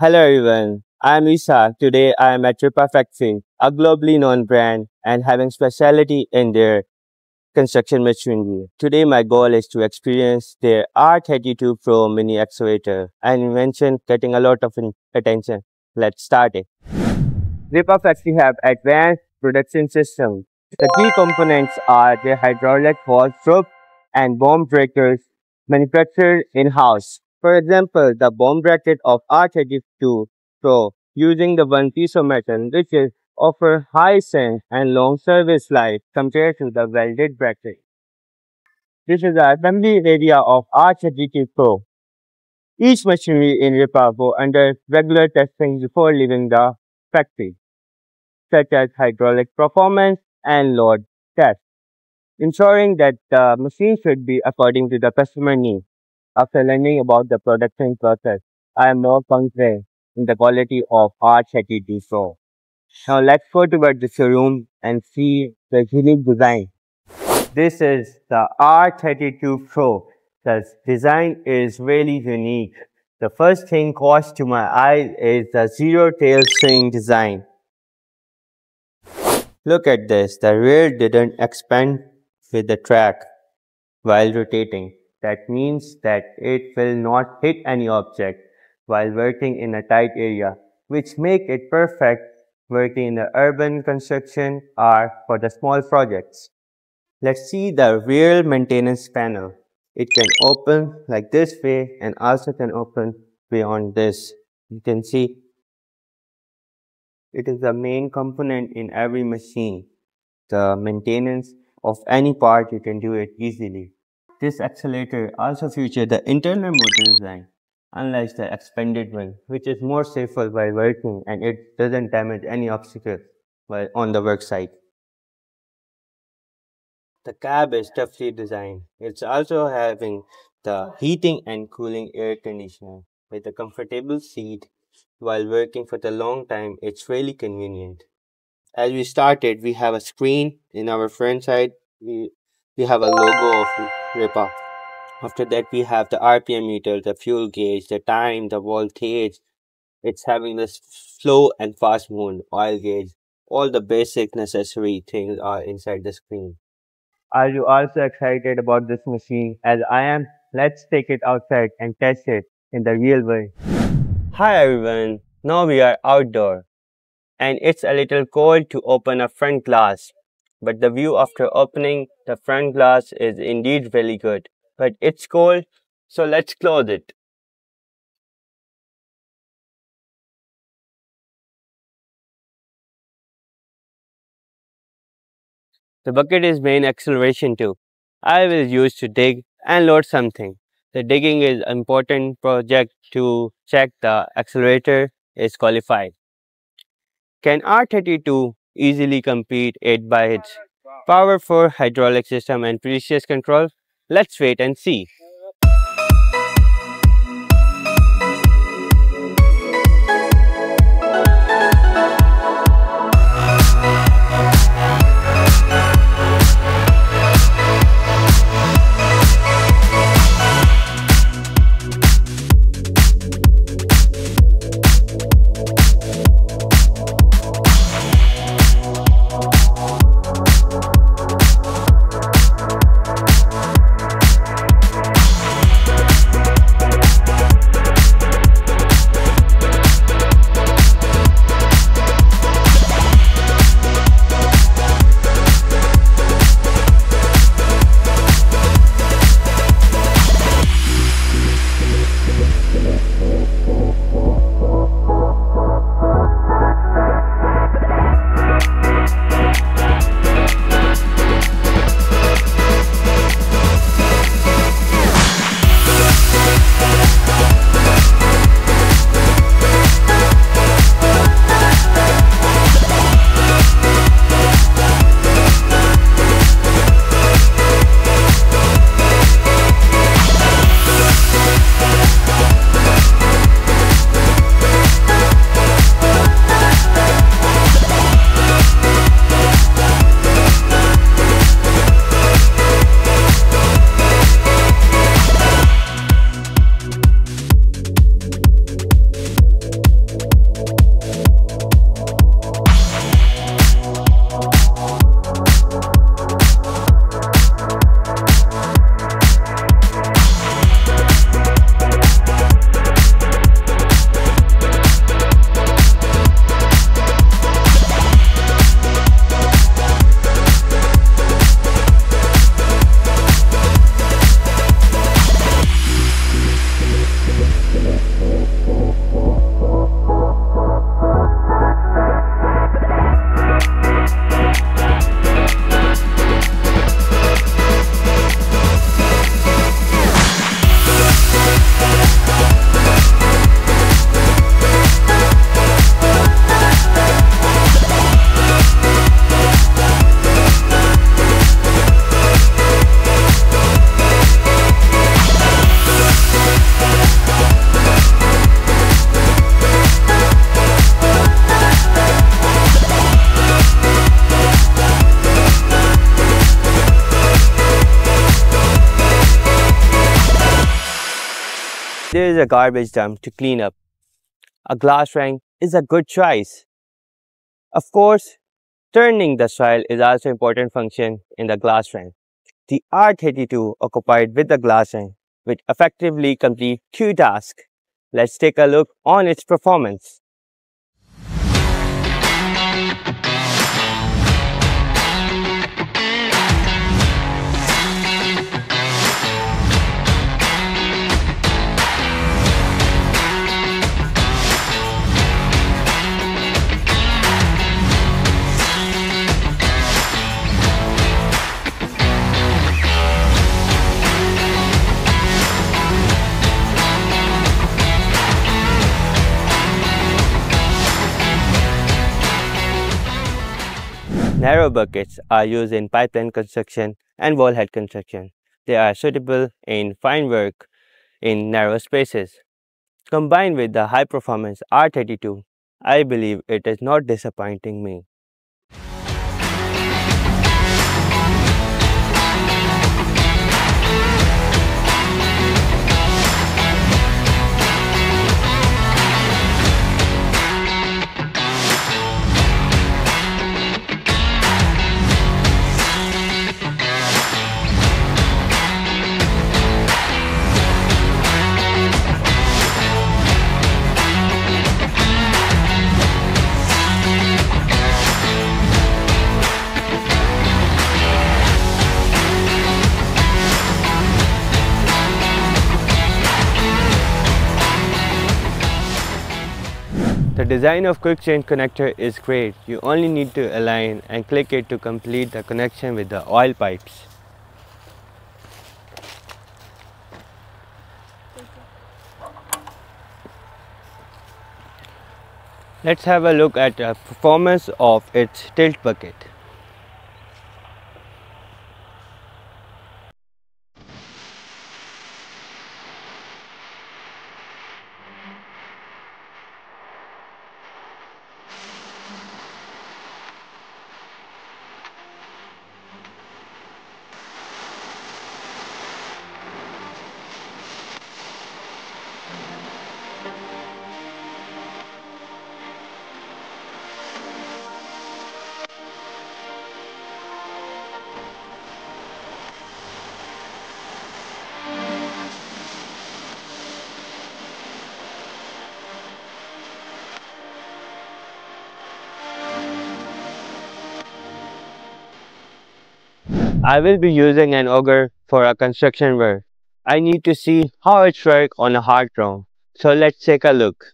Hello everyone, I am Essa. Today I am at Rippa Factory, a globally known brand and having specialty in their construction machinery. Today my goal is to experience their R32 Pro mini excavator, an invention getting a lot of attention. Let's start it. Rippa Factory have advanced production systems. The key components are the hydraulic valve stroke and bomb breakers manufactured in-house. For example, the bomb bracket of R32 Pro using the one piece of metal which is offer high strength and long service life compared to the welded bracket. This is the assembly area of R32 Pro. Each machinery in Rippa go under regular testing before leaving the factory, such as hydraulic performance and load test, ensuring that the machine should be according to the customer. After learning about the production process, I am more confident in the quality of R32 Pro. Now let's go to the showroom and see the unique design. This is the R32 Pro. The design is really unique. The first thing caught to my eye is the zero tail swing design. Look at this, the rear didn't expand with the track while rotating. That means that it will not hit any object while working in a tight area, which make it perfect working in the urban construction or for the small projects. Let's see the rear maintenance panel. It can open like this way and also can open beyond this. You can see it is the main component in every machine. The maintenance of any part, you can do it easily. This accelerator also features the internal motor design, unlike the expanded one, which is more safer while working and it doesn't damage any obstacles while on the work site. The cab is toughly designed. It's also having the heating and cooling air conditioner with a comfortable seat while working for the long time. It's really convenient. As we started, we have a screen in our front side. We, we have a logo of Rippa. After that, we have the RPM meter, the fuel gauge, the time, the voltage. It's having this slow and fast mode, oil gauge. All the basic necessary things are inside the screen. Are you also excited about this machine as I am? Let's take it outside and test it in the real way. Hi everyone, now we are outdoor and it's a little cold to open a front glass but the view after opening the front glass is indeed really good. But it's cold, so let's close it. The bucket is main acceleration too. I will use to dig and load something. The digging is important project to check the accelerator is qualified. Can R32 easily compete it by its powerful hydraulic system and precious control? Let's wait and see. Is a garbage dump to clean up. A glass rank is a good choice. Of course, turning the soil is also important function in the glass rank. The R32 occupied with the glass rank, which effectively complete two tasks. Let's take a look on its performance. Narrow buckets are used in pipeline construction and wallhead construction. They are suitable in fine work in narrow spaces. Combined with the high performance R32, I believe it is not disappointing me. Design of quick change connector is great. You only need to align and click it to complete the connection with the oil pipes. Let's have a look at the performance of its tilt bucket. I will be using an auger for a construction work. I need to see how it works on a hard ground. So let's take a look.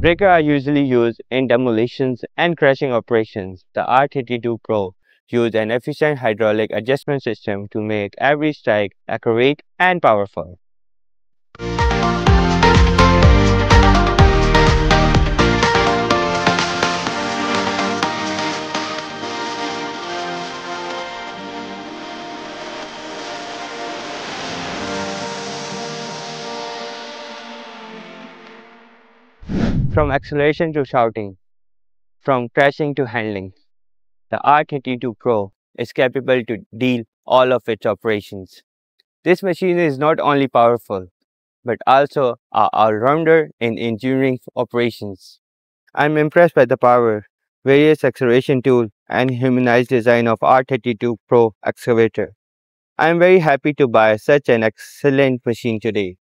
Breakers are usually used in demolitions and crashing operations. The R32 Pro uses an efficient hydraulic adjustment system to make every strike accurate and powerful. From acceleration to shouting, from crashing to handling, the R32 Pro is capable to deal all of its operations. This machine is not only powerful, but also a all-rounder in engineering operations. I'm impressed by the power, various acceleration tools, and humanized design of R32 Pro excavator. I'm very happy to buy such an excellent machine today.